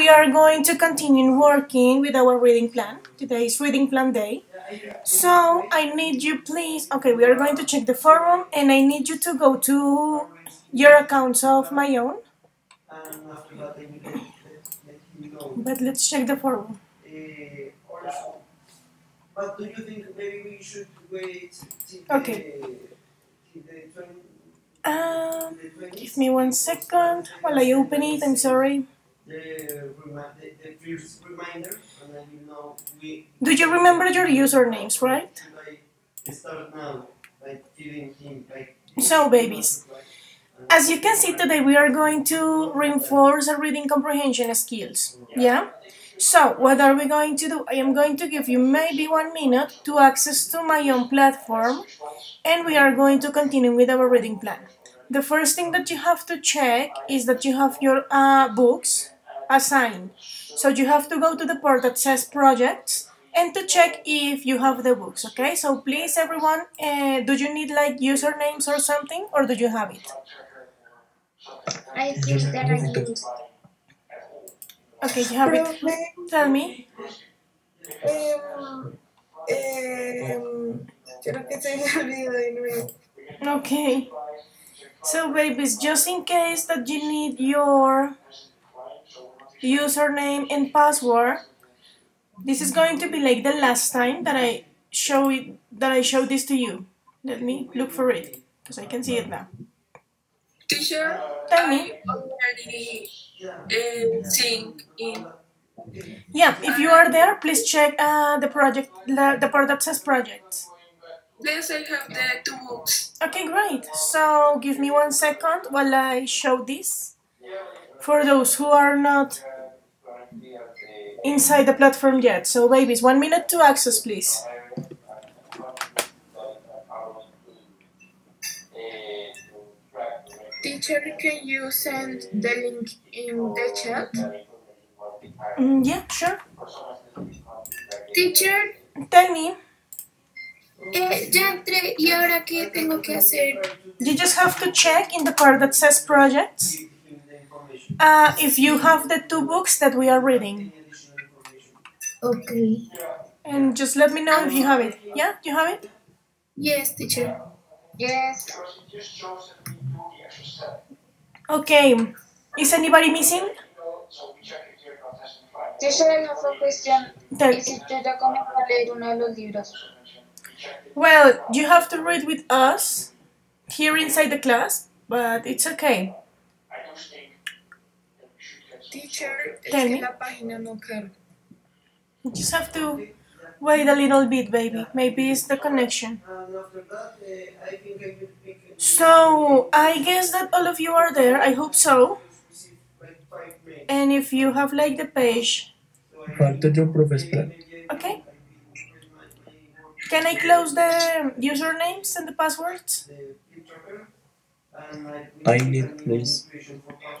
we are going to continue working with our reading plan. Today is reading plan day. So I need you please, okay, we are going to check the forum and I need you to go to your accounts of myON. But let's check the forum. But do you think maybe we should wait Okay. the, till the 20, Um, 20, give me one second while I open it, I'm sorry. The, the, the first reminder, and then you know we. Do you remember your usernames, right? Like, start now, like feeding him, like. So, babies, As you can see today, we are going to reinforce our reading comprehension skills. Yeah? So, what are we going to do? I am going to give you maybe one minute to access to my own platform and we are going to continue with our reading plan. The first thing that you have to check is that you have your uh, books assigned. So you have to go to the part that says projects and to check if you have the books, okay? So please everyone, uh, do you need like usernames or something or do you have it? I think that I use. Okay, you have it. Tell me. em, em, creo que se me olvidó. Okay. So, babies, just in case that you need your username and password, this is going to be like the last time that I show it that I show this to you. Let me look for it because I can see it now. Teacher, Tell me. Already sing in. Yeah, if you are there, please check uh, the project, the, that says projects. Yes, I have the two books. Okay, great. So give me one second while I show this. For those who are not inside the platform yet. So babies, one minute to access, please. Teacher, can you send the link in the chat? Mm, yeah, sure. Teacher, Tell me. eh, ya entré y ahora qué tengo que hacer. You just have to check in the part that says projects Give him the information. Uh, if you have the two books that we are reading. Any additional information. Okay. And just let me know if you have it. Yeah, you have it? Yes, teacher. Yes. Okay. Is anybody missing? Teacher, I have a question. Tell- ¿Y yo ya comencé a leer uno de los libros? Well, you have to read with us here inside the class, but it's okay. Teacher, es Tell que me. la página no carga. You just have to wait a little bit, baby. Maybe it's the connection. And after that, I think I will pick. So, I guess that all of you are there. I hope so. Receive like five mails. And if you have like the page, So I- Falta yo, profe, okay. Can I close the usernames and the passwords? the flip tracker, and I I need, send please.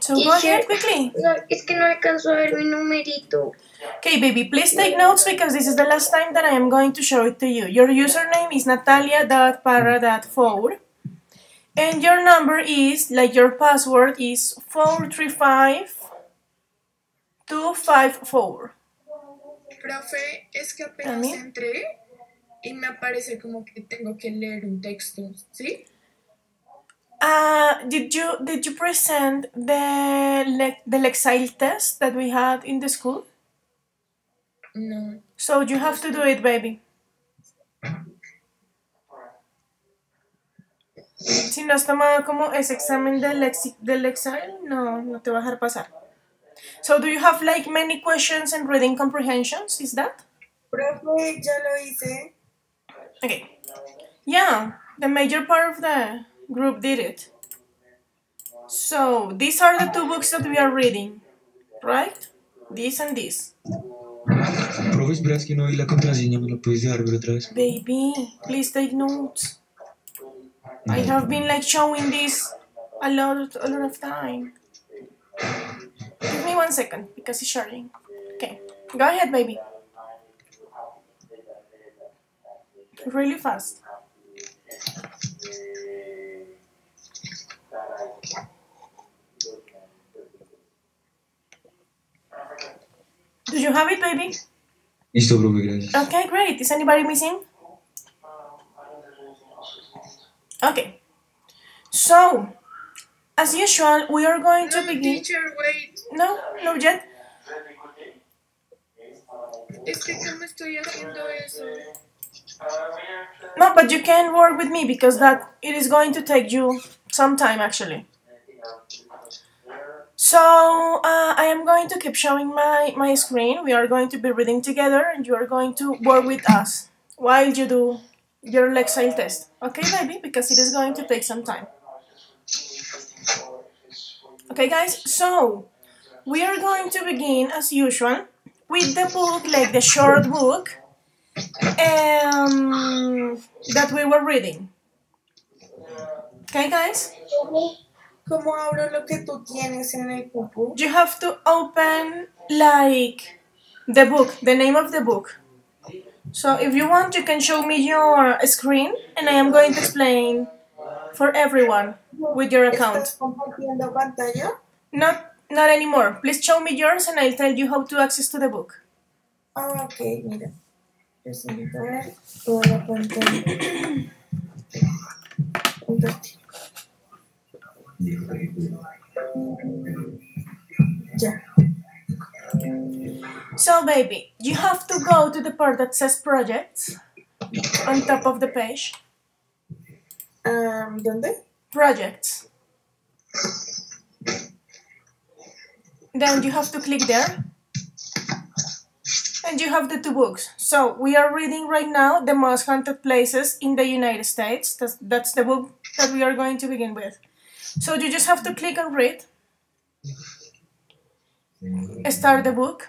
Information for. So go ahead quickly. No, es que no alcanzo a ver mi numerito. Okay, baby, please take notes because this is the last time that I am going to show it to you. Your username is natalia.para.4 and your number is, like your password, is 435254. Profe, es que apenas entré y me aparece como que tengo que leer un texto, ¿sí? Uh, did you did you present the le- the Lexile test that we had in the school? No. So you have to do it, baby. Si no has tomado como ese examen del, lexi- del Excel, no, no te va a dejar pasar. So do you have like many questions and reading comprehensions? Is that? Profe, ya lo hice. Okay. Yeah, the major part of the group did it. So these are the two books that we are reading, right? This and this. Profe, es que no vi la contraseña, ¿me la puedes dejar ver otra vez? Baby, please take notes. I have been like showing this a lot, a lot of time. Give me one second because it's charging. Okay, go ahead, baby. Really fast. Do you have it, baby? Listo, profe, gracias. Okay, great. Is anybody missing? Okay. So, as usual, we are going to begin. teacher, wait. No, no yet. Es que cómo estoy haciendo eso. No, but you can work with me because that it is going to take you some time actually. So uh, I am going to keep showing my, my screen. We are going to be reading together and you are going to work with us while you do your Lexile test. Okay, baby? Because it is going to take some time. Okay, guys? So we are going to begin as usual with the book, like the short book um, that we were reading. Okay, guys? ¿Cómo, cómo abro lo que tú tienes en el pupu? You have to open like the book, the name of the book. So if you want, you can show me your screen, and I am going to explain for everyone with your account. ¿Estás compartiendo pantalla? Not not anymore. Please show me yours, and I'll tell you how to access to the book. Ah, ok, mira. Yo siento a ver toda la pantalla. Espérate. Ya. So, baby, you have to go to the part that says projects on top of the page. Um, ¿Dónde? Projects. Then you have to click there. And you have the two books. So we are reading right now The Most Haunted Places in the United States. That's, that's the book that we are going to begin with. So you just have to click and read. Start the book.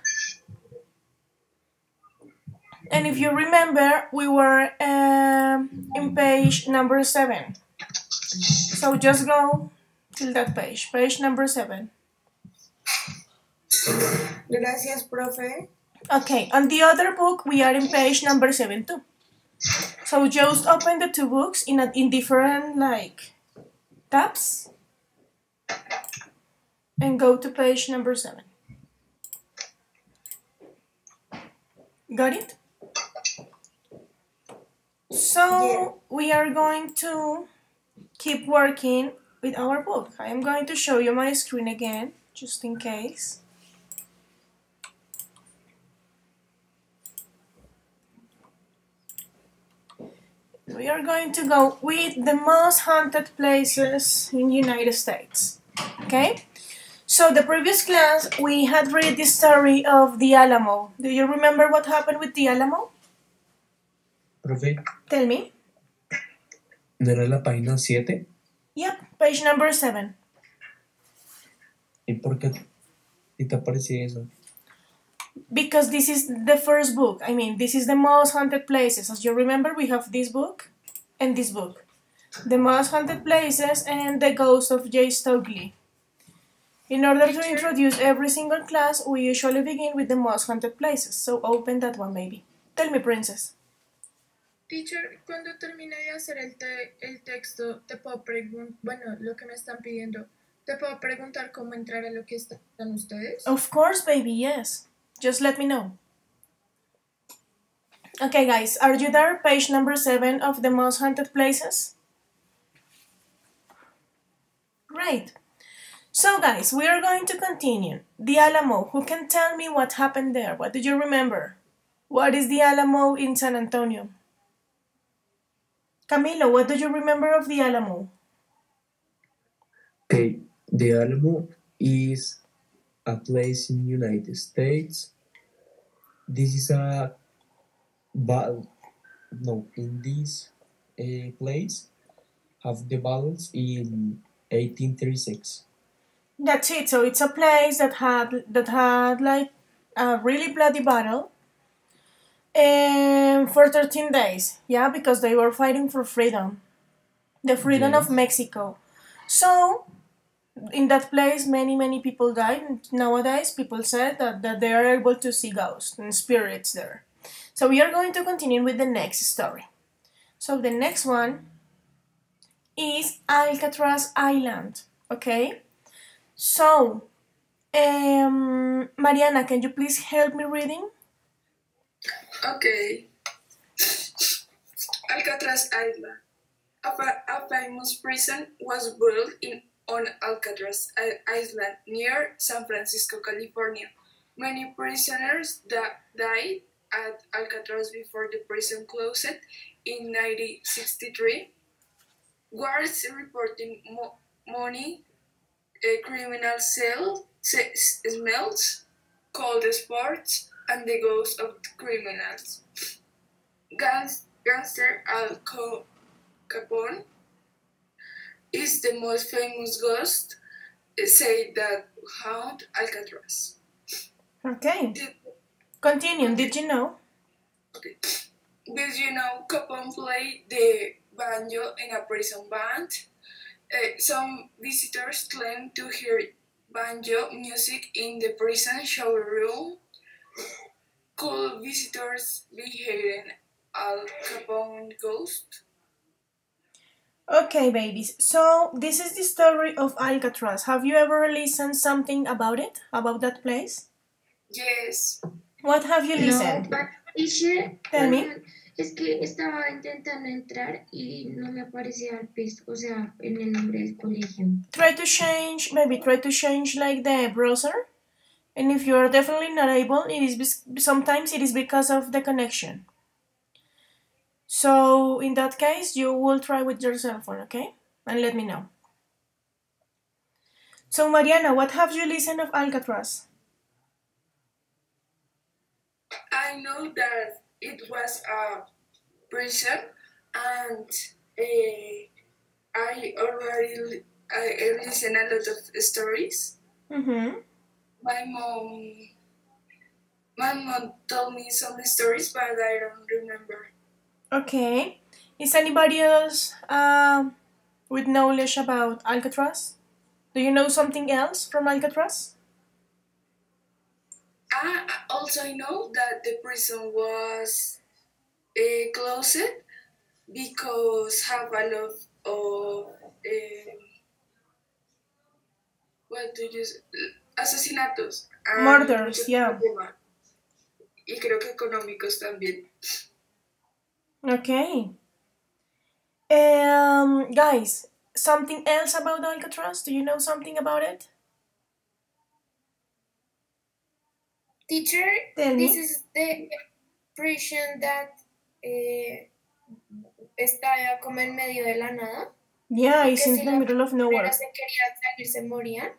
And if you remember, we were um, in page number seven. So just go till that page, page number seven. Gracias, profe. Okay, on the other book, we are in page number seven too. So just open the two books in a, in different like tabs and go to page number seven. Got it? So we are going to keep working with our book. I am going to show you my screen again, just in case. We are going to go with the most haunted places in the United States. Okay? So the previous class we had read the story of the Alamo. Do you remember what happened with the Alamo? Profe, Tell me. ¿no era la página 7? Yep, page number 7. ¿Y por qué y te aparecía eso? Because this is the first book. I mean, this is the most haunted places. As you remember, we have this book and this book. The most haunted places and the ghost of Jay Stokely. In order to introduce every single class, we usually begin with the most haunted places. So open that one, maybe. Tell me, princess. Teacher, cuando termine de hacer el, te- el texto, te puedo preguntar, bueno, lo que me están pidiendo, te puedo preguntar cómo entrar a lo que están ustedes. Of course, baby, yes. Just let me know. Okay, guys, are you there? Page number seven of the most haunted places. Great. So, guys, we are going to continue. The Alamo. Who can tell me what happened there? What do you remember? What is the Alamo in San Antonio? Camilo, what do you remember of the Alamo? Okay, the Alamo is a place in United States. This is a battle. No, in this uh, place have the battles in 1836. That's it. So it's a place that had that had like a really bloody battle. And for 13 days, yeah, because they were fighting for freedom, the freedom of Mexico. So, in that place, many many people died. And nowadays, people said that, that they are able to see ghosts and spirits there. So we are going to continue with the next story. So the next one is Alcatraz Island. Okay. So, Um, Mariana, can you please help me reading? Okay. Alcatraz Island. A, fa- a famous prison was built in on Alcatraz Island near San Francisco, California. Many prisoners da- died at Alcatraz before the prison closed in 1963. Guards reporting mo- money, a criminal cell, smells, cold sports, and the ghosts of criminals. Gans- gangster Al Capone is the most famous ghost eh, say that haunt Alcatraz. Okay, Did, continue. Did you know? Okay. did you know Capone played the banjo in a prison band? Eh, some visitors claim to hear banjo music in the prison shower room. Could visitors be hearing Al Capone ghost? Okay, babies. So this is the story of Alcatraz. Have you ever listened something about it? About that place? Yes. What have you listened? No, teacher, Tell me. Perdón, es que estaba intentando entrar y no me aparecía el pis, o sea, en el nombre del colegio. Try to change, maybe try to change like the browser. And if you are definitely not able, it is sometimes it is because of the connection. So in that case, you will try with your cell phone, okay? And let me know. So Mariana, what have you listened of Alcatraz? I know that it was a prison and uh, I already I listened a lot of stories. Mm-hmm. My mom my mom told me some stories but I don't remember. Okay. Is anybody else um, with knowledge about Alcatraz? Do you know something else from Alcatraz? I I also know that the prison was uh, closed because have a lot of um, what do you s- asesinatos Murders, yeah. problemas. y creo que económicos también Okay. Um, guys, something else about Alcatraz? Do you know something about it? Teacher, Tell this me. is the prison that eh, está como en medio de la nada. Yeah, it's in si the middle of nowhere. Se querían salir, se morían.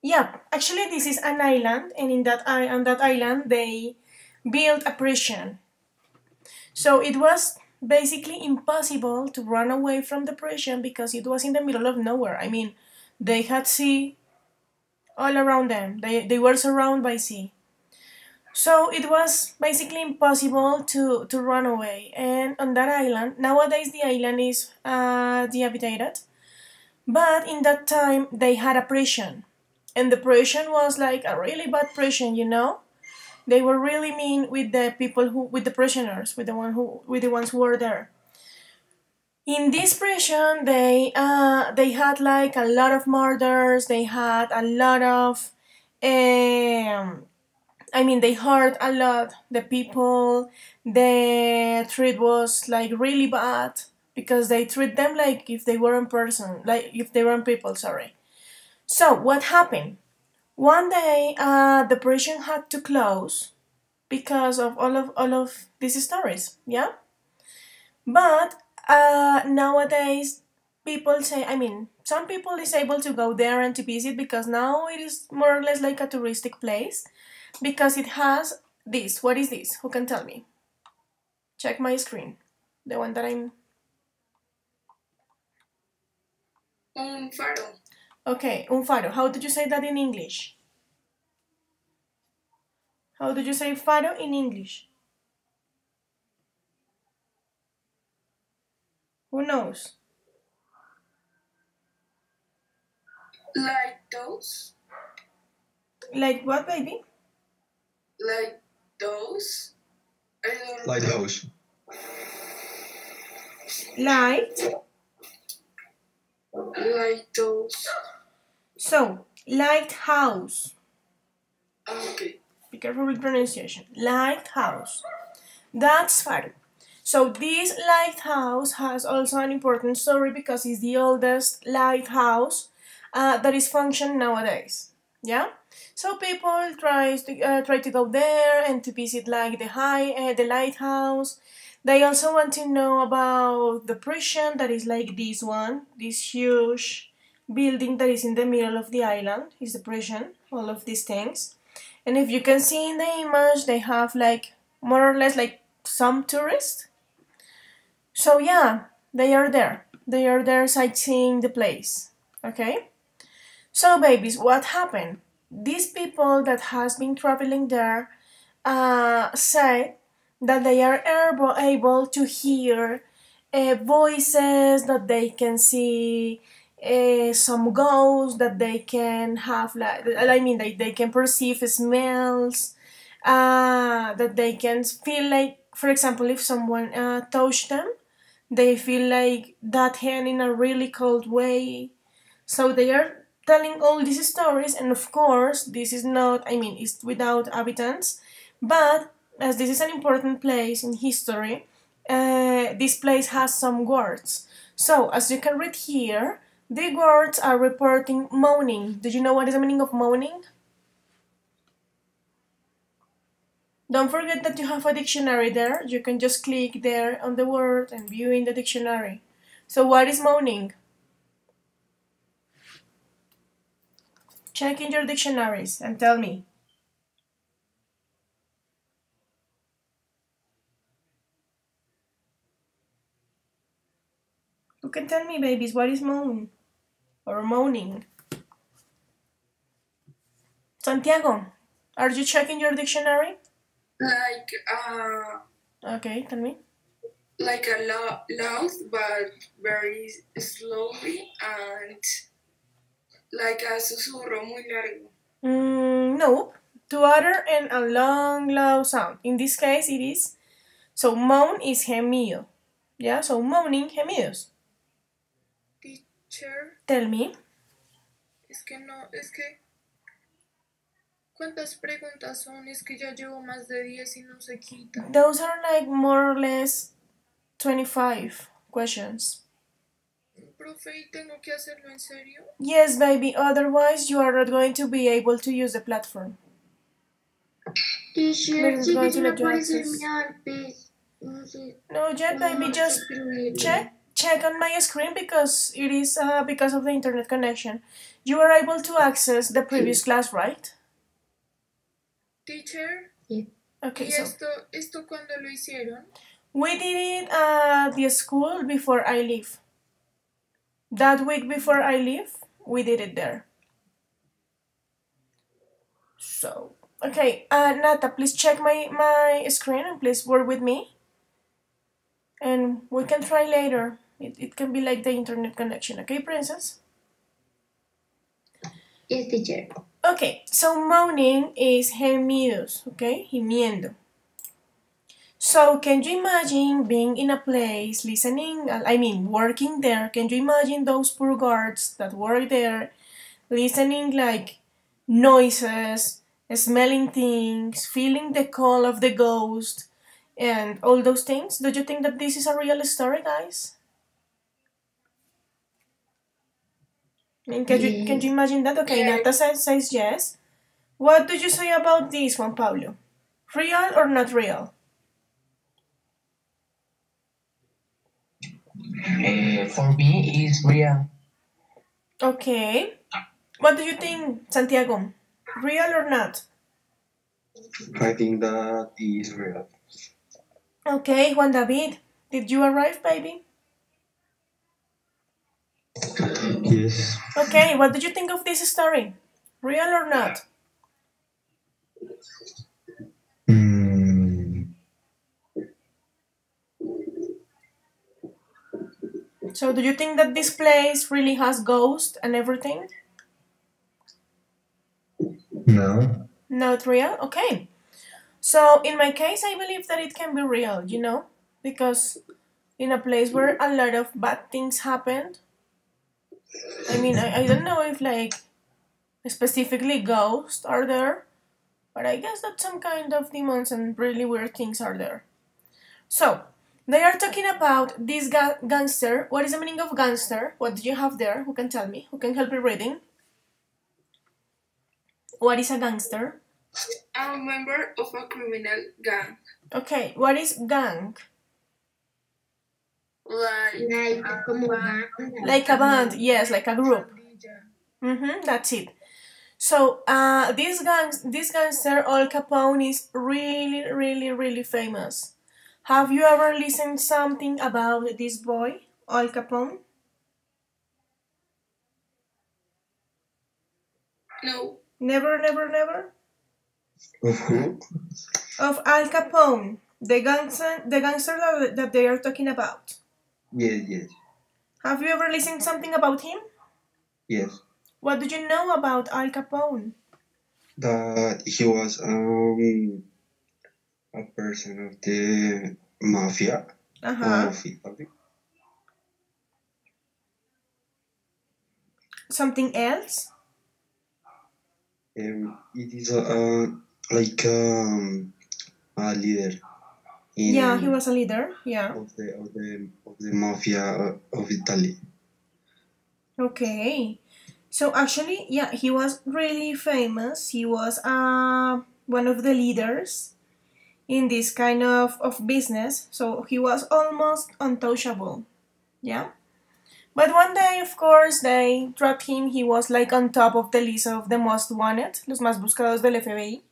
Yeah, actually, this is an island, and in that on that island they built a prison. So it was basically impossible to run away from the prison because it was in the middle of nowhere. I mean, they had sea all around them. They they were surrounded by sea. So it was basically impossible to, to run away. And on that island, nowadays the island is uh, dehabitated, but in that time they had a prison. And the prison was like a really bad prison you know? They were really mean with the people who with the prisoners with the one who with the ones who were there. In this prison they uh they had like a lot of murders. They had a lot of um i mean they hurt a lot the people the treat was like really bad because they treat them like if they weren't person like if they weren't people sorry so what happened? One day, uh, the prison had to close because of all of all of these stories. Yeah, but uh, nowadays people say, I mean, some people is able to go there and to visit because now it is more or less like a touristic place because it has this. What is this? Who can tell me? Check my screen, the one that I'm. un faro Okay, un faro. How did you say that in English? How did you say faro in English? Who knows? like those Like what, baby? Like those I don't Lighthouse. Light. like those So, lighthouse. Okay. Be careful with pronunciation. Lighthouse. That's fine. So this lighthouse has also an important story because it's the oldest lighthouse uh, that is functioning nowadays. Yeah. So people try to uh, try to go there and to visit like the high uh, the lighthouse. They also want to know about the prison that is like this one, this huge building that is in the middle of the island is the prison. All of these things. And if you can see in the image, they have like more or less like some tourists. So yeah, they are there. They are there sightseeing the place. Okay? So babies, what happened? These people that has been traveling there uh, say that they are able, to hear uh, voices, that they can see uh, some ghosts, that they can have like I mean they, they can perceive smells, uh, that they can feel like for example if someone uh, touched them, they feel like that hand in a really cold way. So they are telling all these stories and of course this is not I mean it's without inhabitants, but as this is an important place in history, uh, this place has some words. So as you can read here, the words are reporting moaning. Do you know what is the meaning of moaning? Don't forget that you have a dictionary there. You can just click there on the word and view in the dictionary. So what is moaning? Check in your dictionaries and tell me. Who can tell me, babies, what is moan or moaning? Santiago, are you checking your dictionary? Like uh, Okay, tell me. like a lo- loud but very slowly and like a susurro muy largo. Mm, no, to utter and a long, loud sound. In this case, it is. So moan is gemido. Yeah, so moaning, gemidos. Teacher, Tell me. es que no, es que... ¿Cuántas preguntas son? Es que ya llevo más de 10 y no se quita. Those are like more or less 25 questions. Profe, ¿y tengo que hacerlo en serio? Yes, baby, otherwise you are not going to be able to use the platform. Teacher, Pero sí no que se me hay que aparece access. No sé. No, yet, baby, just check check on my screen because it is uh, because of the internet connection. You were able to access the previous class, right? Teacher, Okay, ¿y so esto, esto cuándo lo hicieron? we did it at the school before I leave. That week before I leave, we did it there. So, okay, uh, Nata, please check my, my screen and please work with me. And we can try later. It, it can be like the internet connection, okay, princess? Yes, teacher. Okay, so moaning is gemidos, okay? Gimiendo. So, can you imagine being in a place, listening, uh, I mean, working there? Can you imagine those poor guards that work there, listening like noises, smelling things, feeling the call of the ghost, and all those things? Do you think that this is a real story, guys? I mean, can, you, can you imagine that? Okay, Yeah. Nata says, says yes. What do you say about this, Juan Pablo? Real or not real? Uh, for me, is real. Okay. What do you think, Santiago? Real or not? I think that is real. Okay, Juan David, did you arrive, baby? Yes. Okay, what did you think of this story? Real or not? So, do you think that this place really has ghosts and everything? no. Not real? Okay. So, in my case, I believe that it can be real, you know? Because in a place where a lot of bad things happened, I mean, I, I don't know if, like, specifically ghosts are there, But I guess that some kind of demons and really weird things are there. So, they are talking about this ga- gangster. What is the meaning of gangster? What do you have there? Who can tell me? Who can help me reading? What is a gangster? A member of a criminal gang. Okay, what is gang? Like, Like, a band. Like a band, yes, like a group. Mm-hmm, that's it. So, uh, this gang, this gangster Al Capone is really, really, really famous. Have you ever listened something about this boy, Al Capone? No. Never, never, never. Of Al Capone, the gangster, the gangster that, that they are talking about. Yes, yes, Have you ever listened something about him? yes. What do you know about Al Capone? That he was um a person of the mafia Uh huh. of Italy. Something else? Um, it is a, uh, like um, a leader. Yeah, he was a leader. Yeah. of the of the of the mafia uh, of Italy. Okay. So actually, yeah, he was really famous. He was uh, one of the leaders in this kind of, of business. So he was almost untouchable. Yeah. But one day, of course, they trapped him. He was like on top of the list of the most wanted, los más buscados del FBI.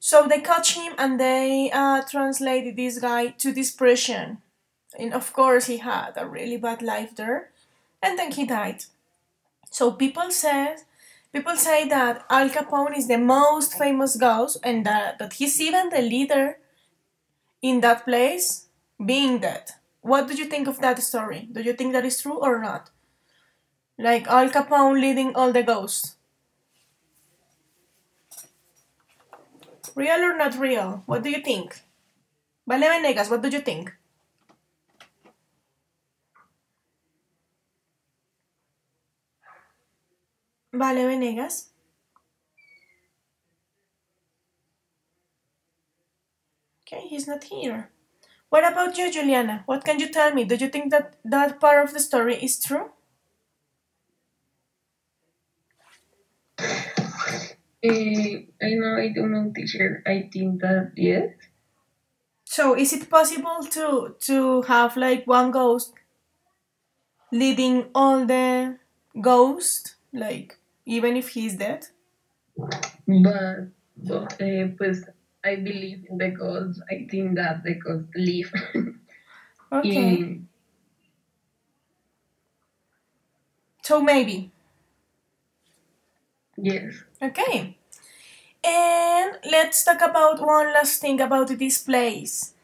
So they catch him and they uh, translated this guy to this prison. And of course, he had a really bad life there. And then he died. So people say people say that Al Capone is the most famous ghost and that, that he's even the leader in that place being dead. What do you think of that story? Do you think that is true or not? Like Al Capone leading all the ghosts. Real or not real? What do you think? Vale Venegas, what do you think? Vale Venegas. Okay, he's not here. What about you, Juliana? What can you tell me? Do you think that that part of the story is true? Eh, I know I don't know, teacher. I think that yes. So, is it possible to to have like one ghost leading all the ghosts, like even if he's dead? But, eh, pues I believe in the gods. I think that the gods live. Okay. in, So maybe. yes. Okay. And let's talk about one last thing about this place.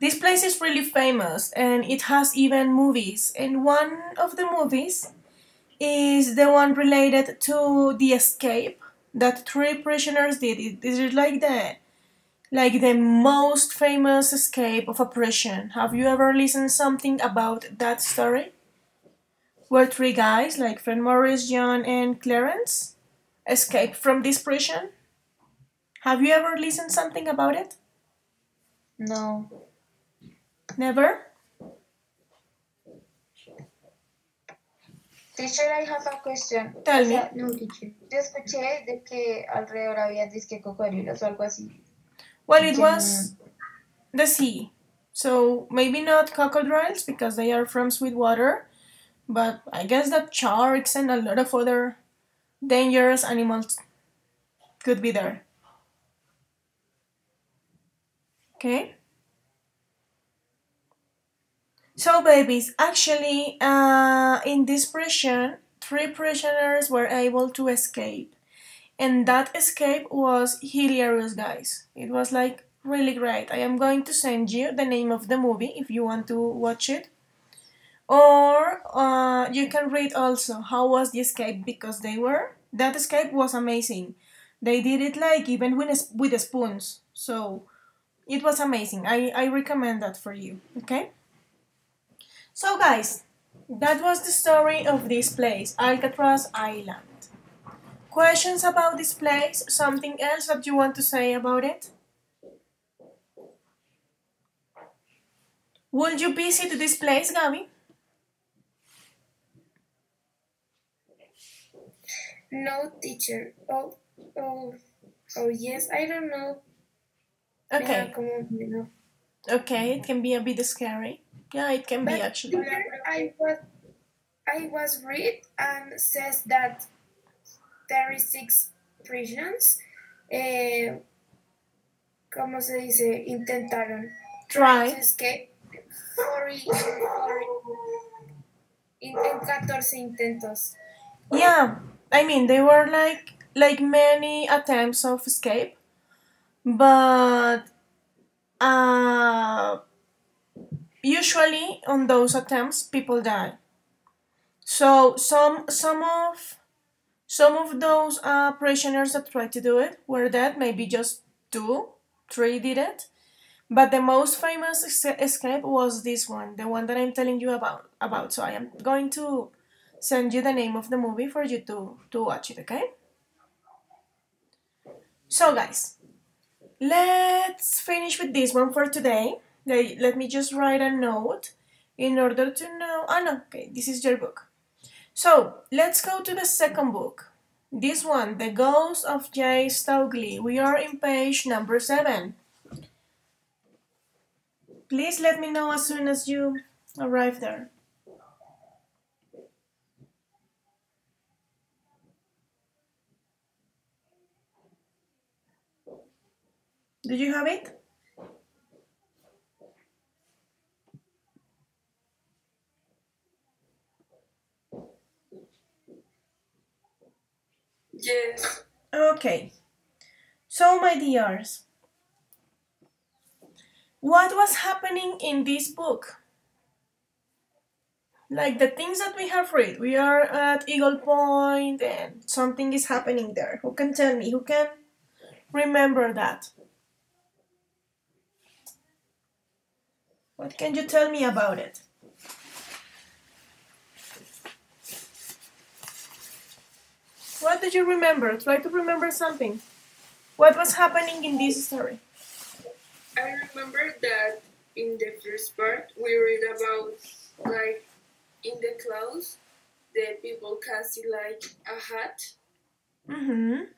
This place is really famous and it has even movies. And one of the movies is the one related to the escape that three prisoners did. It is like the like the most famous escape of a prison. Have you ever listened something about that story? Where three guys like Fred Morris, John, and Clarence escaped from this prison? Have you ever listened something about it? No. Never? Teacher, I have a question. Tell me. no, teacher. Yo escuché de que alrededor había disque cocodrilos o algo así. Well, it was the sea. So maybe not crocodiles because they are from Sweetwater, but I guess that sharks and a lot of other dangerous animals could be there. Okay? So, babies, actually, uh, in this prison, three prisoners were able to escape. And that escape was hilarious, guys. It was like really great. I am going to send you the name of the movie if you want to watch it. Or uh, you can read also how was the escape because they were that escape was amazing. They did it like even with with spoons, so it was amazing. I I recommend that for you. Okay. So guys, that was the story of this place, Alcatraz Island. questions about this place? Something else that you want to say about it? Will you visit this place, Gabi? No, teacher. Oh, oh, oh, yes. I don't know. Me da Okay, como miedo. okay, it can be a bit scary. Yeah, it can be actually. teacher, I was, I was read and says that 36 prisons, eh, ¿cómo se dice? Intentaron to Try. escape 40, 40, in, en 14 intentos. Yeah, I mean they were like like many attempts of escape, but uh, usually on those attempts people die. So some some of some of those uh, prisoners that tried to do it were dead. Maybe just two, three did it. But the most famous escape was this one, the one that I'm telling you about. About. So I am going to send you the name of the movie for you to to watch it. Okay. So guys, let's finish with this one for today. Let let me just write a note in order to know. Oh no, okay, this is your book. So let's go to the second book. This one, The Ghost of Jay Stokely. We are in page number seven. Please let me know as soon as you arrive there. Do you have it? Yes. Okay. So, my dears, what was happening in this book? Like the things that we have read, we are at Eagle Point and something is happening there. Who can tell me? Who can remember that? What can you tell me about it? What did you remember? Try to remember something. What was happening in this story? I remember that in the first part we read about like in the clouds the people can see like a hat. Mm-hmm.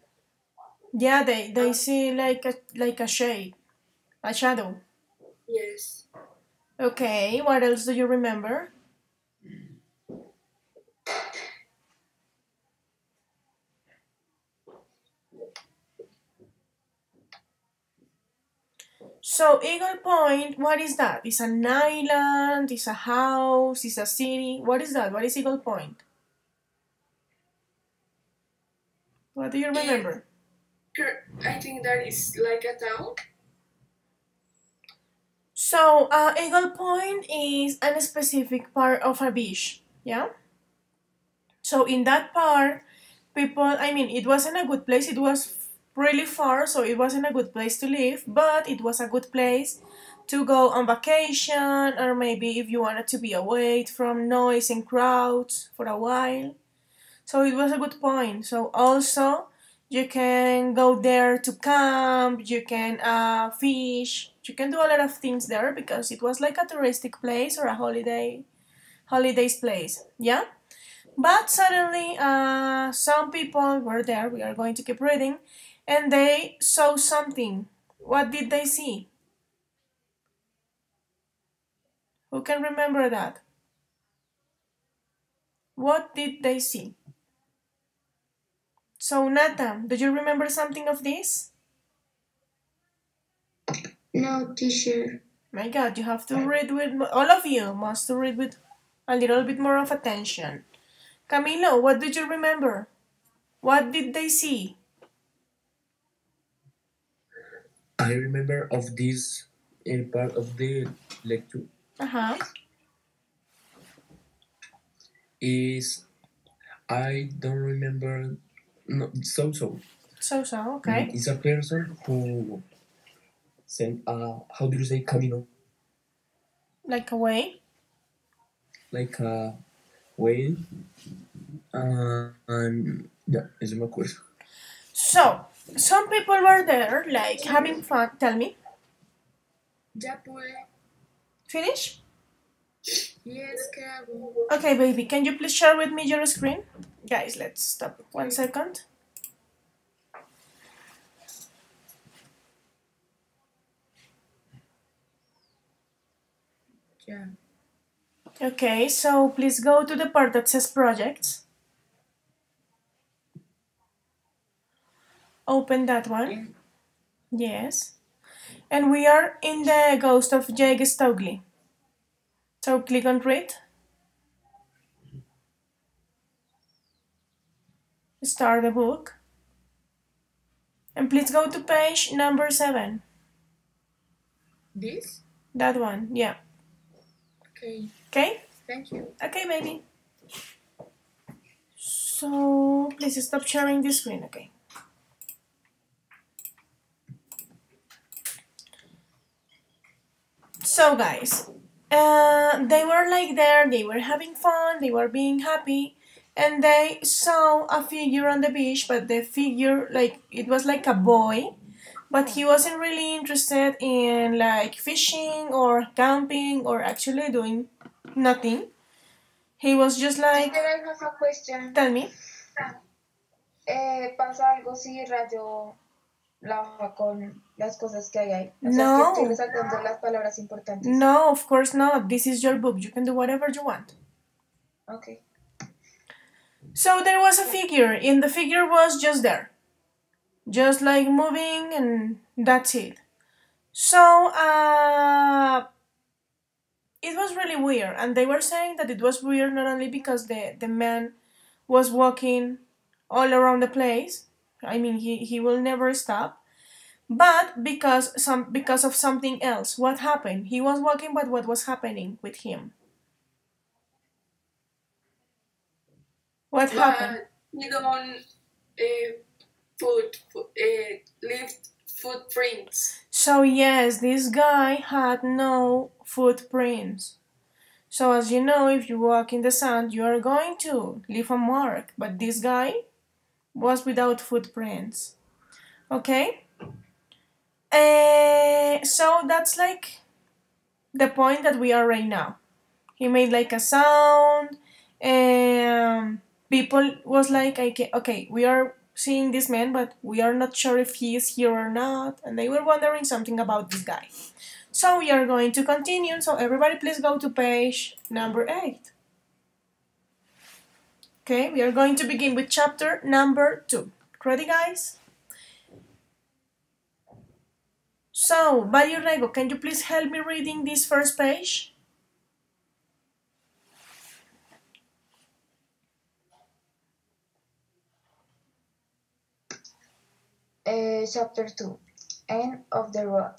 Yeah, they they see like a like a shade, a shadow. Yes. Okay, what else do you remember? So Eagle Point, what is that? It's an island, it's a house, it's a city. What is that? What is Eagle Point? What do you remember? I think that is like a town. So, uh, Eagle Point is a specific part of a beach, yeah? So, in that part, people, I mean, it wasn't a good place, it was really far, so it wasn't a good place to live, but it was a good place to go on vacation, or maybe if you wanted to be away from noise and crowds for a while. So, it was a good point. So, also, you can go there to camp, you can uh, fish, you can do a lot of things there because it was like a touristic place or a holiday holidays place yeah but suddenly uh, some people were there we are going to keep reading and they saw something. What did they see? Who can remember that? What did they see? So nata do you remember something of this? No, teacher. My God, you have to read with all of you must read with a little bit more of attention. Camilo, what did you remember? What did they see? I remember of this uh, part of the lecture Uh huh. is I don't remember no, so so. So so, okay. It's a person who sent uh how do you say camino Like a way. like a whale uh, and ya eso me acuerdo So, some people were there, like having fun. Tell me. Ya pude. Finish? Yes, ¿qué? Okay, baby, can you please share with me your screen? Guys, let's stop one second. Ya. Okay, so please go to the part that says projects. Open that one. Yes. And we are in the Ghost of Jake Stokely. So click on read. Start the book. And please go to page number seven. This? That one, yeah. Okay, Okay? thank you. Okay, baby. So please stop sharing the screen, okay? So guys, uh, they were like there, they were having fun, they were being happy, and they saw a figure on the beach, but the figure like it was like a boy, but he wasn't really interested in like fishing or camping or actually doing nothing. He was just like, I have a question. tell me. Eh, ¿Pasa algo si rayo la con las cosas que hay ahí? O sea, No. que estoy resaltando las palabras importantes. No, of course not. This is your book. You can do whatever you want. Okay. So there was a figure, and the figure was just there. Just like moving, and that's it. So, uh, it was really weird. And they were saying that it was weird not only because the, the man was walking all around the place. I mean, he, he will never stop. But because some because of something else. What happened? He was walking, but what was happening with him? What happened? But you don't uh, put uh, leave footprints. So yes, this guy had no footprints. So as you know, if you walk in the sand, you are going to leave a mark. But this guy was without footprints. Okay? Uh, so that's like the point that we are right now. He made like a sound. Um, people was like, okay, okay, we are seeing this man, but we are not sure if he is here or not. And they were wondering something about this guy. So we are going to continue. So everybody please go to page number 8. Okay, we are going to begin with chapter number 2. Ready guys? So, Mario Rego, can you please help me reading this first page? Uh, chapter 2 End of the road.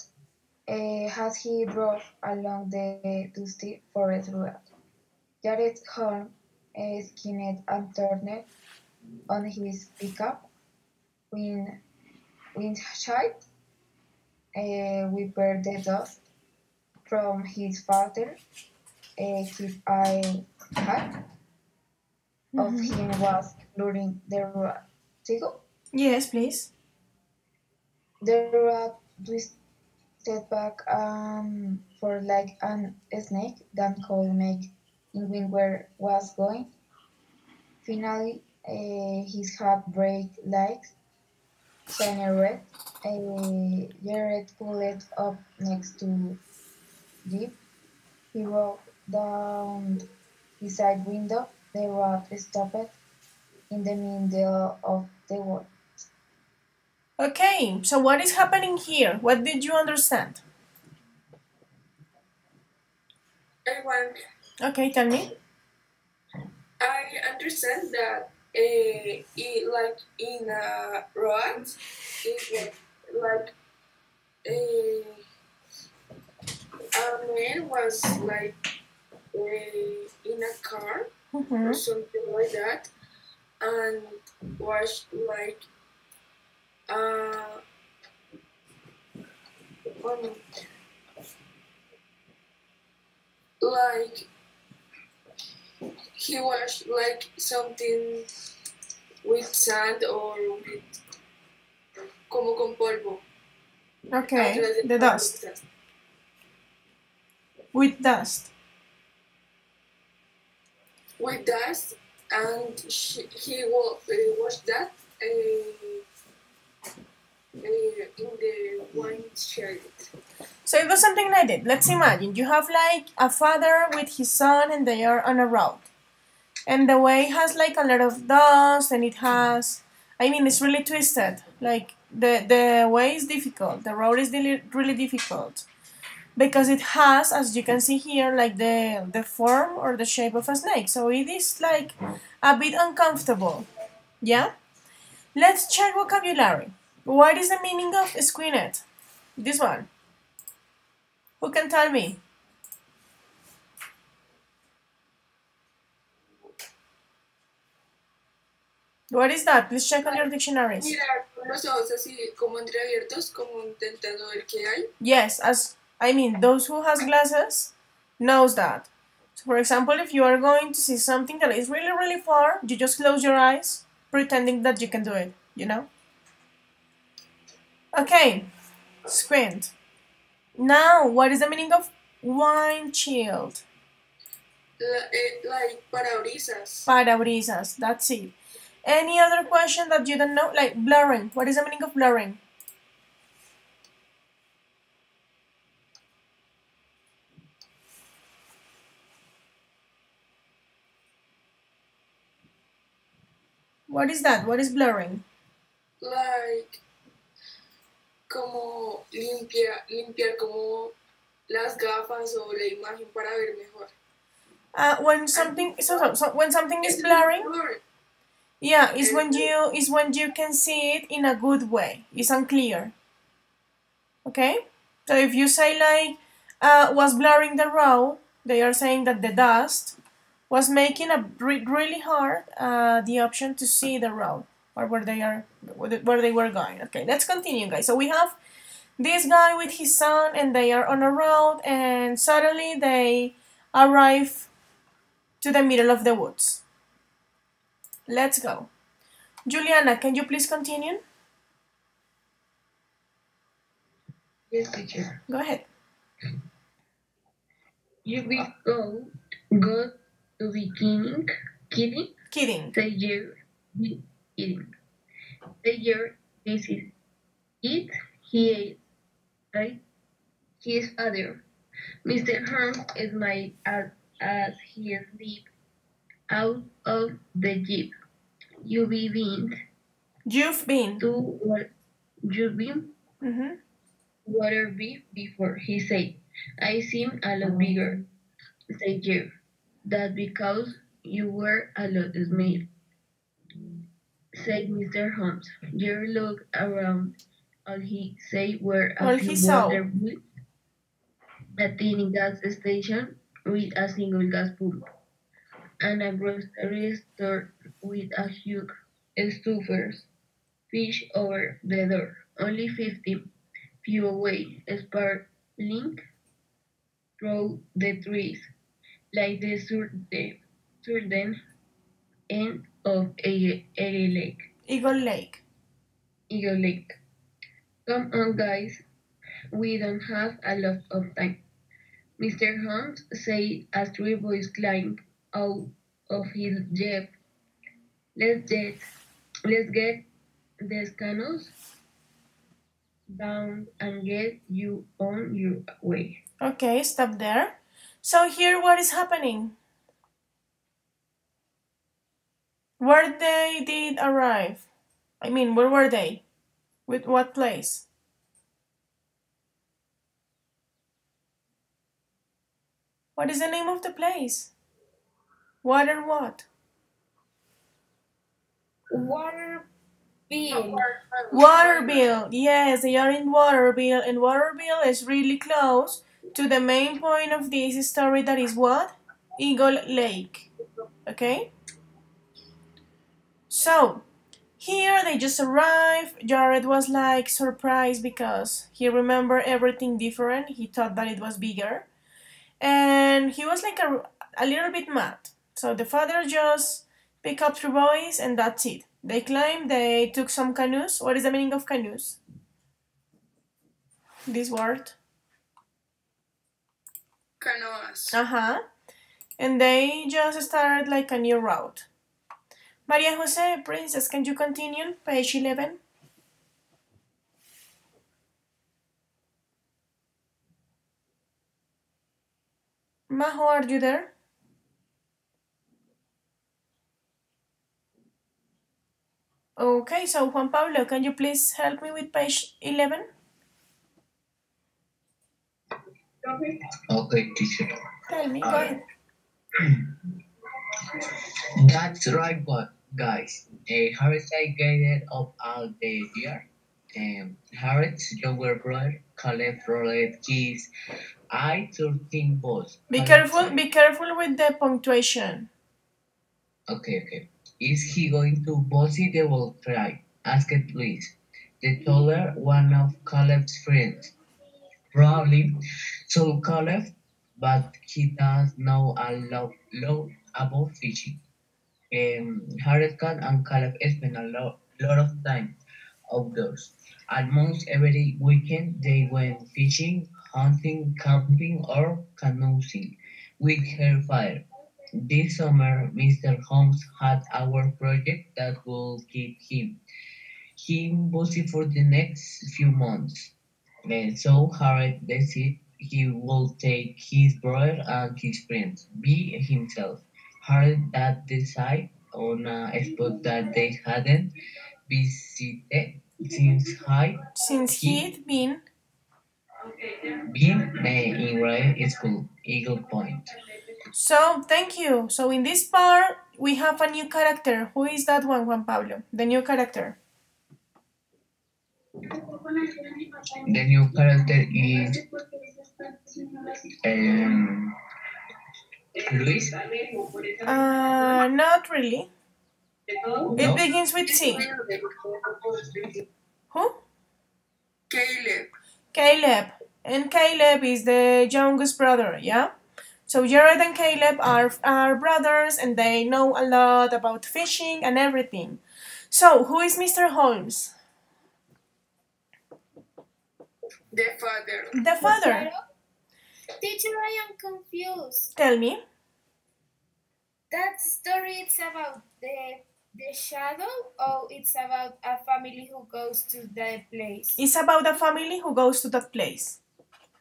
Uh, as he drove along the dusty forest road, Jared Horn uh, skinned and turned on his pickup wind, windshield, uh, wiped the dust from his father. Uh, his eye hat of him was blurring the road. Sigo? Yes, please. The rat twisted back um, for like an snake that could make in where was going. Finally, uh, his heart break legs, shiny red. Uh, Jared pulled up next to Jeep. He rolled down the side window. The rat stopped in the middle of the wall. Okay, so what is happening here? What did you understand? I want. Okay, tell me. I understand that uh, it, like in a road, it was like a, a man was like uh, in a car Mhm. or something like that, and was like uh, um, like he was like something with sand or with como con polvo. Okay, the dust. with dust. With dust, and she, he wa- uh, washed that uh, in the. So it was something like that. Let's imagine you have like a father with his son and they are on a road. And the way has like a lot of dust and it has I mean it's really twisted. Like the the way is difficult. The road is really difficult. Because it has, as you can see here, like the the form or the shape of a snake. So it is like a bit uncomfortable. Yeah? Let's check vocabulary. What is the meaning of squinted? This one. Who can tell me? What is that? Please check on your dictionaries. Mirar los ojos así como entreabiertos, como intentando ver qué hay. Yes, as I mean, those who has glasses knows that. So for example, if you are going to see something that is really, really far, you just close your eyes, pretending that you can do it. You know. Okay, squint. Now, what is the meaning of wine chilled? Eh, like parabrisas. Parabrisas. That's it. Any other question that you don't know? Like blurring. What is the meaning of blurring? What is that? What is blurring? like como limpiar, limpiar como las gafas o la imagen para ver mejor. Uh, when something so, so, so when something is blurring, yeah, is when you is when you can see it in a good way. It's unclear. Okay, so if you say like uh, was blurring the road, they are saying that the dust was making a re- really hard uh, the option to see the road or where they are where they were going. Okay, let's continue, guys. So we have this guy with his son, and they are on a road, and suddenly they arrive to the middle of the woods. Let's go. Juliana, can you please continue? Yes, teacher. Go ahead. You will go go to beginning kidding Kidding. the year eating. The year this is it he ate right his father. Mr. Holmes smiled as, as he slipped out of the jeep. You be been You've been. to what You've been hmm water beef before, he said. I seem a lot bigger, said Jeff. That because you were a lot small, said Mr. Holmes. Jeff looked around. All he said were a All few he saw. water wheels, a gas station with a single gas pump, and a grocery store with a huge stuffers fish over the door. Only 50 feet away, sparkling through the trees, like the certain, certain end of a, a lake, Eagle Lake. Eagle Lake. Come on, guys, we don't have a lot of time. Mr. Holmes said as three boys climbed out of his jeep. Let's get, let's get the canoes down and get you on your way. Okay, stop there. So here, what is happening? Where they did arrive? I mean, where were they? With what place? What is the name of the place? Water what? Water. Waterville. Yes, they are in Waterville, and Waterville is really close to the main point of this story. That is what? Eagle Lake. Okay. So here they just arrived. Jared was like surprised because he remembered everything different. He thought that it was bigger, and he was like a, a little bit mad. So the father just picked up three boys, and that's it. They climbed, they took some canoes. What is the meaning of canoes? this word? Canoas. Uh-huh. And they just started like a new route. Maria Jose, Princess, can you continue? Page 11. Majo, are you there? Okay, so Juan Pablo, can you please help me with page 11? Okay, teacher. Tell me, go ahead. That's right, but guys. Uh, Harris I gathered up all the year. Um, Harriet's younger brother, Caleb rolled his I thirteen balls. Be careful, be careful with the punctuation. Okay, okay. Is he going to bossy the ball try? Asked Luis, the taller one of Caleb's friends. Probably. So Caleb, but he does know a lot, lot about fishing. Um, Harriet and Caleb spend a lot, lot of time outdoors. Almost every weekend they went fishing, hunting, camping, or canoeing with her father. This summer, Mr. Holmes had our project that will keep him him busy for the next few months. And so Harriet decided he will take his brother and his friends, be himself. Harriet that decide on a spot that they hadn't visited since high Since he'd been been uh, in grade school, Eagle Point. So, thank you. So, in this part, we have a new character. Who is that one, Juan Pablo? The new character. The new character is um, Luis. Uh, not really. It No? begins with C. Who? Caleb. Caleb. And Caleb is the youngest brother, yeah? So Jared and Caleb are, are brothers and they know a lot about fishing and everything. So, who is Mr. Holmes? The father. The father. Teacher, I am confused. Tell me. That story it's about the the shadow or it's about a family who goes to the place? It's about a family who goes to that place.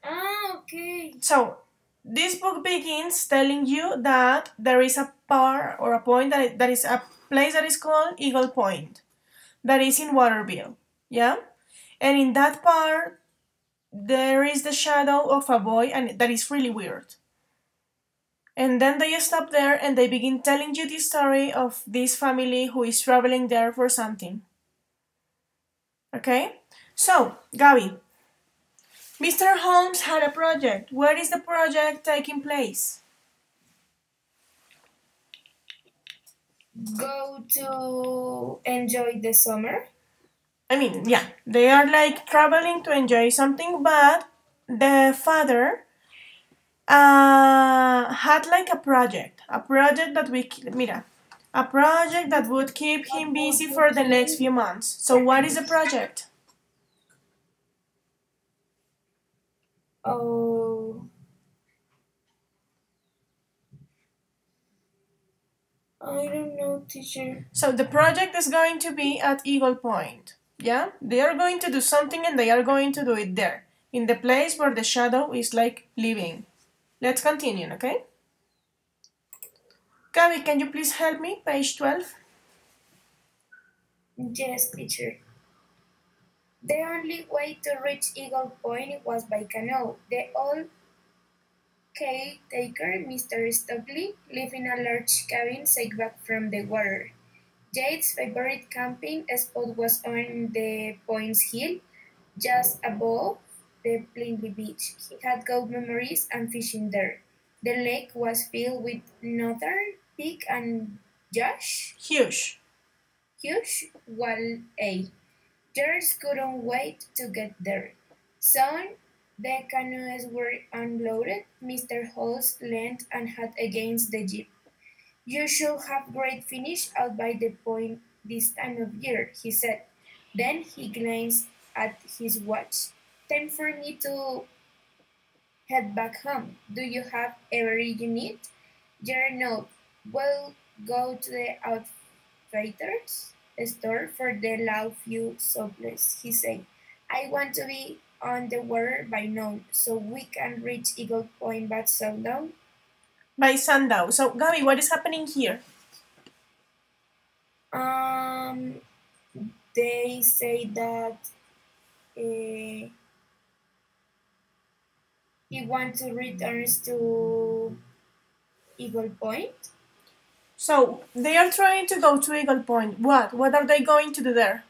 Ah, okay. So, this book begins telling you that there is a part or a point that, that is a place that is called Eagle Point, that is in Waterville, yeah? And in that part, there is the shadow of a boy, and that is really weird. And then they stop there and they begin telling you the story of this family who is traveling there for something. Okay? So, Gabi, Mr. Holmes had a project. Where is the project taking place? Go to enjoy the summer. I mean, yeah, they are like traveling to enjoy something, but the father uh, had like a project, a project that we, mira, a project that would keep him busy for the next few months. So, what is the project? Oh. I don't know, teacher. So, the project is going to be at Eagle Point. Yeah, they are going to do something and they are going to do it there, in the place where the shadow is like living. Let's continue, okay? Gabi, can you please help me? Page 12. Yes, teacher. The only way to reach Eagle Point was by canoe. The old caretaker, Mr. Stockley, lived in a large cabin set back from the water. Jade's favorite camping spot was on the Points Hill, just above the Plinley Beach. He had good memories and fishing there. The lake was filled with northern pig and Josh. Huge. Huge wall A. Girls couldn't wait to get there. Soon the canoes were unloaded. Mr. Holmes leaned and had against the jeep. You should have great finish out by the point this time of year, he said. Then he glanced at his watch. Time for me to head back home. Do you have everything you need? Jerry no. We'll go to the outfitters store for the last few supplies, he said. I want to be on the water by noon so we can reach Eagle Point by sundown. By sundown. So, Gabi, what is happening here? Um, they say that uh, he wants to return to Eagle Point. So, they are trying to go to Eagle Point. What? What are they going to do there?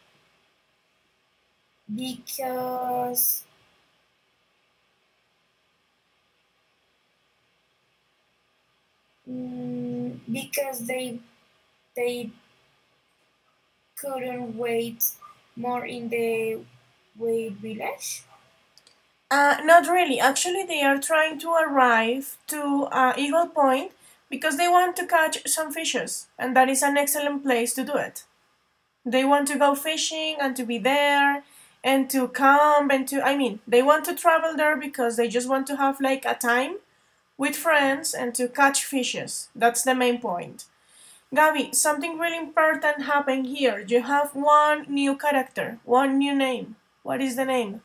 because mm, because they they couldn't wait more in the Wade village. Uh, not really. Actually, they are trying to arrive to uh, Eagle Point because they want to catch some fishes, and that is an excellent place to do it. They want to go fishing and to be there and to come and to, I mean, they want to travel there because they just want to have like a time with friends and to catch fishes. That's the main point. Gabi, something really important happened here. You have one new character, one new name. What is the name?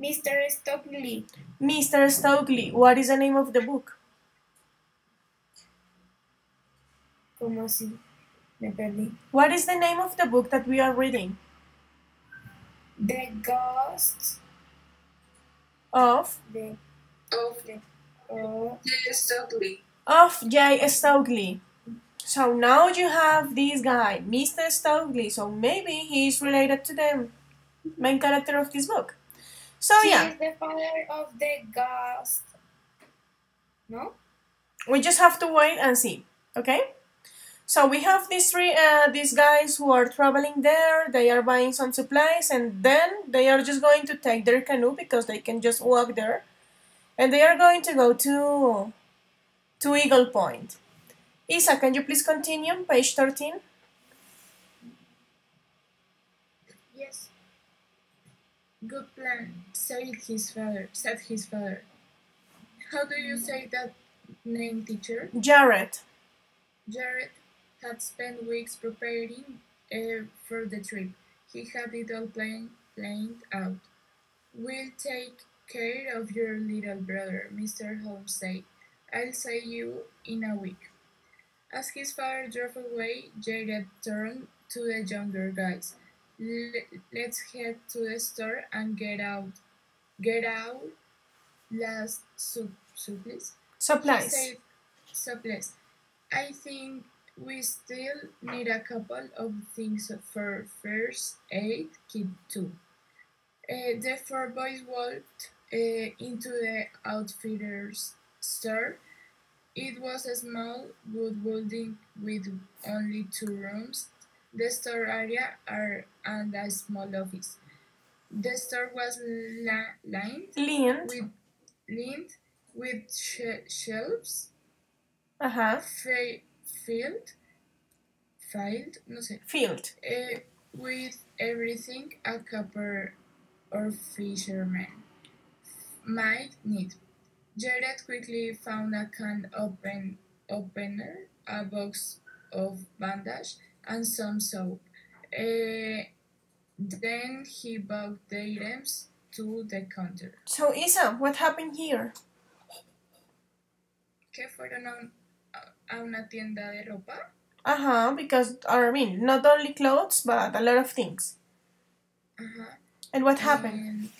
Mr. Stokely. Mr. Stokely. What is the name of the book? ¿Cómo así? Me perdí. What is the name of the book that we are reading? The Ghost. Of? The, Of the, uh, J. Stokely. Of J. Stokely. So now you have this guy, Mr. Stokely. So maybe he is related to the main character of this book. So he yeah, is the father of the Ghost. No? we just have to wait and see. Okay. So we have these three, uh, these guys who are traveling there. They are buying some supplies, and then they are just going to take their canoe because they can just walk there, and they are going to go to to Eagle Point. Isa, can you please continue, page thirteen? Yes. Good plan, said his father. Said his father. How do you say that name, teacher? Jared. Jared had spent weeks preparing uh, for the trip. He had it all planned, planned out. We'll take care of your little brother, Mr. Holmes said. I'll see you in a week. As his father drove away, Jared turned to the younger guys. "Le- Let's head to the store and get out. Get out last sup- supplies. Supplies. said, supplies. I think we still need a couple of things for first aid kit too. Uh, the four boys walked uh, into the outfitter's store. It was a small wood building with only two rooms, the store area are, and a small office. The store was la- lined Lined. with lined with sh- shelves Uh huh. fi- filled filled no sé Field. eh, with everything a copper or fisherman might need. Jared quickly found a can open opener, a box of bandage, and some soap. Eh, then he bought the items to the counter. So Isa, what happened here? ¿Qué fueron a, un- a- una tienda de ropa? Uh huh. Because I mean, not only clothes, but a lot of things. Ajá. And what happened?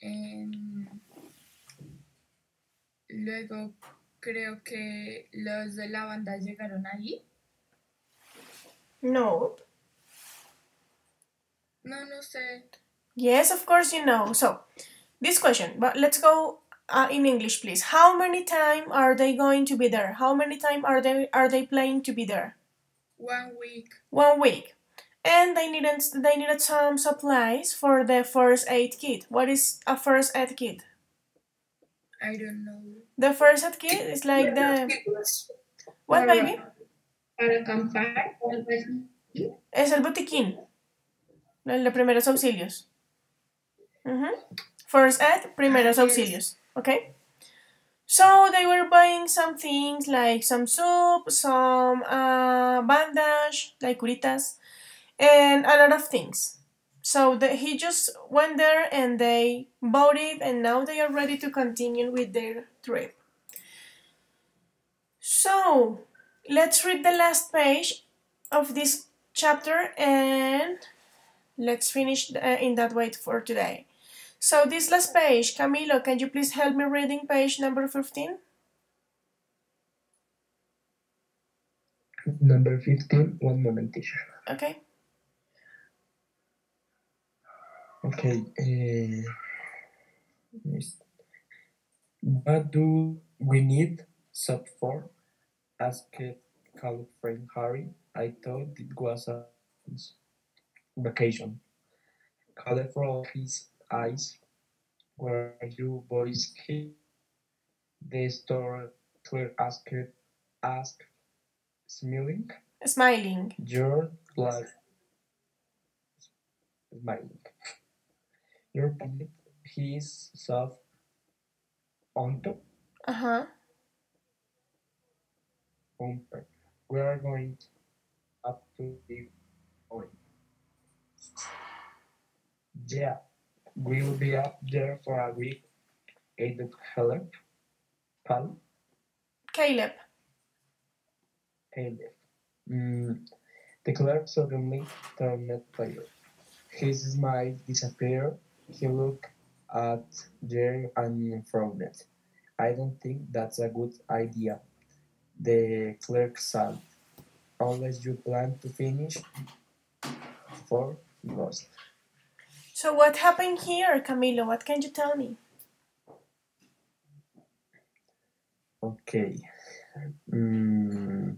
En- en- luego creo que los de la banda llegaron allí. No. No, no sé. Yes, of course you know. So, this question, but let's go uh, in English, please. How many time are they going to be there? How many time are they are they planning to be there? One week. One week. And they needed they needed some supplies for the first aid kit. What is a first aid kit? I don't know. The first aid kit is like the what baby? Para acampar o algo así. Es el botiquín. El de primeros auxilios. First aid, primeros auxilios. Okay? So they were buying some things like some soup, some uh, bandage, like curitas, and a lot of things. So the, he just went there and they bought it, and now they are ready to continue with their trip. So let's read the last page of this chapter and let's finish uh, in that way for today. So this last page, Camilo, can you please help me reading page number 15? Number 15, one moment, teacher. Okay. Okay. Uh, what do we need sub for? Asked friend Harry. I thought it was a vacation. Rolled his eyes. Where you boys here? The store clerk asked, asked smiling. Smiling. Your blood. Smiling. Your pilot, he's soft onto. Uh huh. Bumper. We are going up to the point. Yeah, we will be up there for a week. Aided Helen, Pal, Caleb. Caleb. Mm, the clerk suddenly turned pale. His smile disappeared. He looked at Jerry and frowned. I don't think that's a good idea. The clerk said, unless you plan to finish for Ghost. So what happened here, Camilo? What can you tell me? Okay. Mm.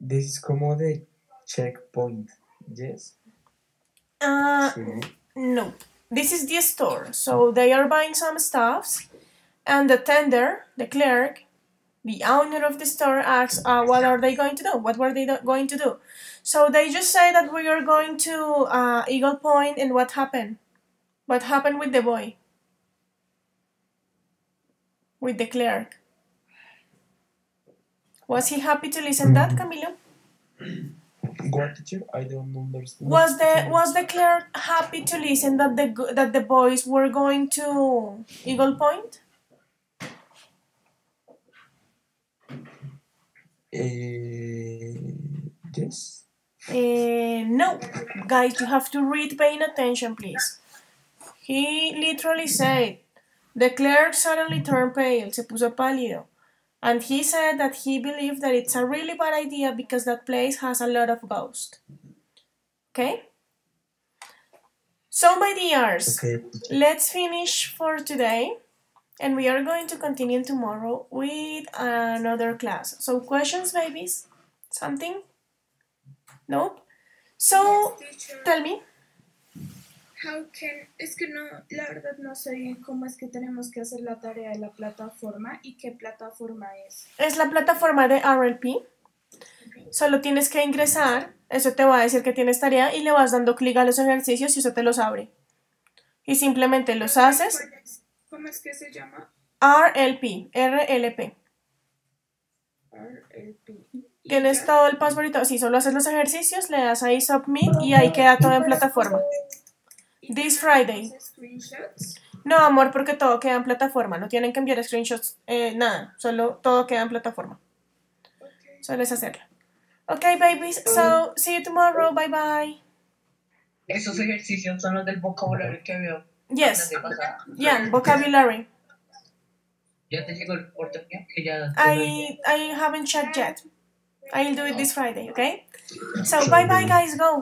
This is como de checkpoint. Yes. Uh, Sí. no. This is the store. So they are buying some stuffs, and the tender, the clerk, the owner of the store asks, uh, "What are they going to do? What were they going to do?" So they just say that we are going to uh, Eagle Point, and what happened? What happened with the boy? With the clerk? Was he happy to listen that, Camilo? What teacher? I don't understand. Was the was the clerk happy to listen that the that the boys were going to Eagle Point? Yes. Eh, no, guys, you have to read paying attention, please. He literally said, the clerk suddenly turned pale, se puso pálido, and he said that he believed that it's a really bad idea because that place has a lot of ghosts. Okay? So, my dears, Okay. let's finish for today and we are going to continue tomorrow with another class. So, questions, babies? Something? Nope. So, tell me. how can, es que no, la verdad no sé bien cómo es que tenemos que hacer la tarea de la plataforma y qué plataforma es. Es la plataforma de RLP. Solo tienes que ingresar, eso te va a decir que tienes tarea y le vas dando clic a los ejercicios y eso te los abre. Y simplemente los haces ¿Cuál es? ¿Cómo es que se llama? RLP, RLP. RLP. Tienes ya. todo el password y todo. Si solo haces los ejercicios, le das ahí submit y ahí queda todo en plataforma. ¿Y This Friday. screenshots? No, amor, porque todo queda en plataforma. No tienen que enviar screenshots, eh, nada. Solo todo queda en plataforma. Ok. Solo es hacerlo. Okay, babies. So, see you tomorrow. Bye bye. Esos ejercicios son los del vocabulario que veo. Yes. la. Yeah, vocabulary. Ya te llegó el reporte que ya. I I haven't checked yet. I'll do it this Friday, okay? So bye bye guys, go.